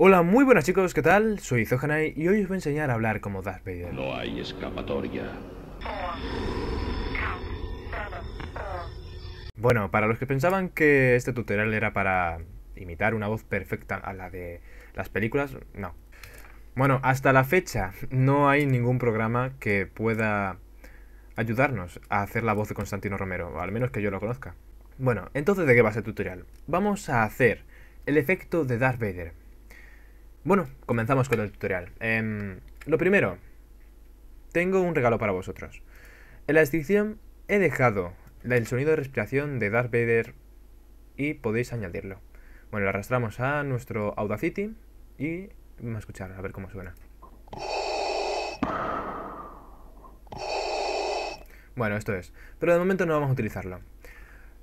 Hola, muy buenas chicos, ¿qué tal? Soy Zohanai y hoy os voy a enseñar a hablar como Darth Vader. No hay escapatoria. Bueno, para los que pensaban que este tutorial era para imitar una voz perfecta a la de las películas, no. Bueno, hasta la fecha no hay ningún programa que pueda ayudarnos a hacer la voz de Constantino Romero, al menos que yo lo conozca. Bueno, entonces ¿de qué va el tutorial? Vamos a hacer el efecto de Darth Vader. Bueno, comenzamos con el tutorial. Em, lo primero, tengo un regalo para vosotros. En la descripción he dejado el sonido de respiración de Darth Vader y podéis añadirlo. Bueno, lo arrastramos a nuestro Audacity y vamos a escuchar, a ver cómo suena. Bueno, esto es. Pero de momento no vamos a utilizarlo.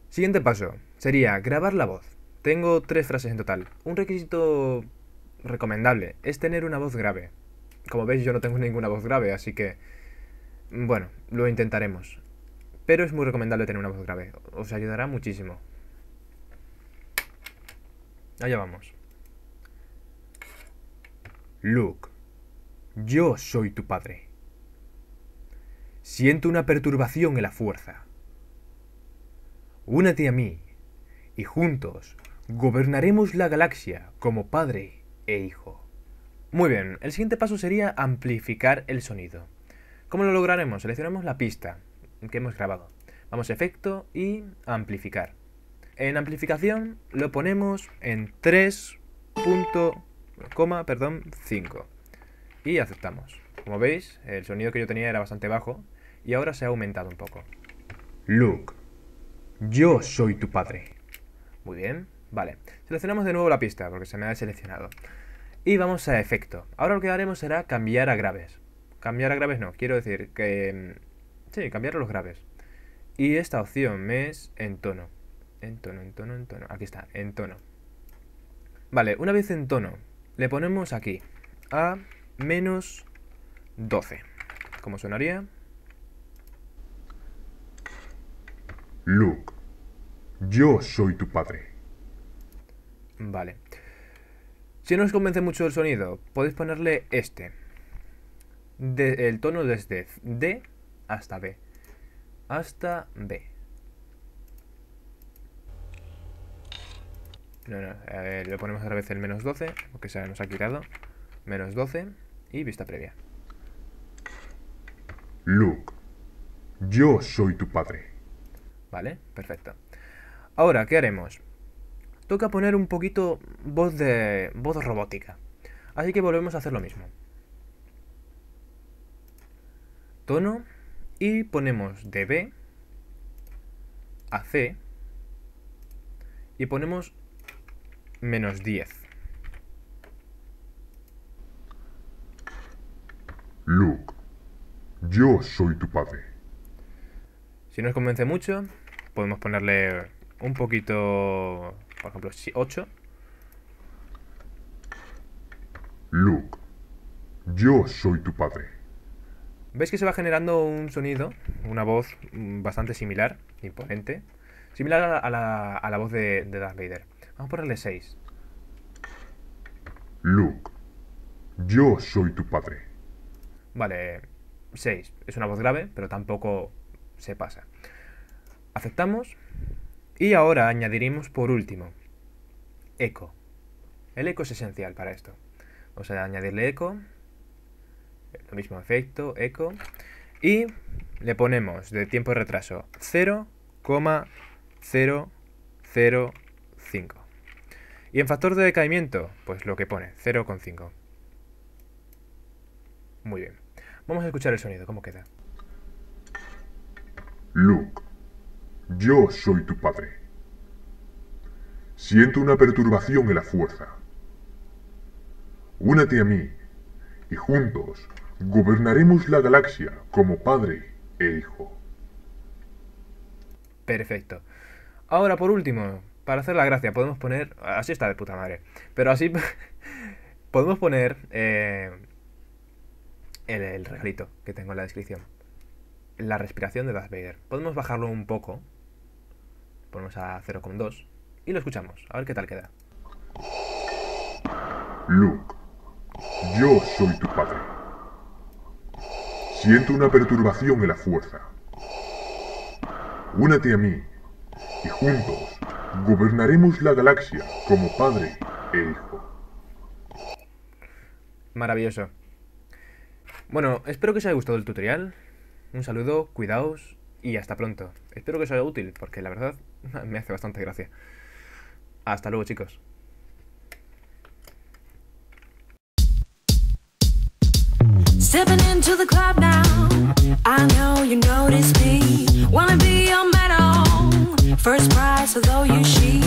Siguiente paso sería grabar la voz. Tengo tres frases en total. Un requisito recomendable es tener una voz grave. Como veis yo no tengo ninguna voz grave, así que... Bueno, lo intentaremos. Pero es muy recomendable tener una voz grave. Os ayudará muchísimo. Allá vamos. Luke, yo soy tu padre. Siento una perturbación en la fuerza. Únete a mí y juntos gobernaremos la galaxia como padre e hijo. Muy bien, el siguiente paso sería amplificar el sonido. ¿Cómo lo lograremos? Seleccionamos la pista que hemos grabado. Vamos a efecto y amplificar. En amplificación lo ponemos en 3. perdón, 5. Y aceptamos. Como veis, el sonido que yo tenía era bastante bajo y ahora se ha aumentado un poco. Luke, yo soy tu padre. Muy bien, vale. Seleccionamos de nuevo la pista porque se me ha seleccionado. Y vamos a efecto. Ahora lo que haremos será cambiar a graves. Cambiar a graves no, quiero decir que... Sí, cambiar a los graves. Y esta opción es en tono. En tono, en tono, en tono. Aquí está, en tono. Vale, una vez en tono, le ponemos aquí a menos 12. ¿Cómo sonaría? Luke, yo soy tu padre. Vale. Si no os convence mucho el sonido, podéis ponerle este. el tono desde D hasta B. Hasta B. No, no, le ponemos otra vez el menos 12, porque se nos ha quitado. Menos 12 y vista previa. Luke, yo soy tu padre. Vale, perfecto. Ahora, ¿qué haremos? Toca poner un poquito voz de voz robótica. Así que volvemos a hacer lo mismo. Tono y ponemos de B a C y ponemos menos 10. Luke, yo soy tu padre. Si nos convence mucho, podemos ponerle un poquito, por ejemplo, 8. Luke, yo soy tu padre. ¿Veis que se va generando un sonido, una voz bastante similar, imponente? Similar a la, a la, voz de, de, Darth Vader. Vamos a ponerle 6. Luke, yo soy tu padre. Vale, 6. Es una voz grave, pero tampoco se pasa. Aceptamos. Y ahora añadiremos por último eco. El eco es esencial para esto. Vamos a añadirle eco lo mismo efecto, eco. Y le ponemos de tiempo de retraso 0,005. Y en factor de decaimiento, pues lo que pone, 0,5. Muy bien. Vamos a escuchar el sonido, ¿cómo queda? Luke, yo soy tu padre. Siento una perturbación en la fuerza. Únete a mí y juntos Gobernaremos la galaxia como padre e hijo. Perfecto. Ahora, por último, para hacer la gracia, podemos poner... Así está de puta madre. Pero así podemos poner eh, el, el, regalito que tengo en la descripción. La respiración de Darth Vader. Podemos bajarlo un poco. Ponemos a 0,2 y lo escuchamos. A ver qué tal queda. Luke, yo soy tu padre. Siento una perturbación en la fuerza. Únete a mí y juntos gobernaremos la galaxia como padre e hijo. Maravilloso. Bueno, espero que os haya gustado el tutorial. Un saludo, cuidaos y hasta pronto. Espero que os haya útil, porque la verdad me hace bastante gracia. Hasta luego, chicos. First you.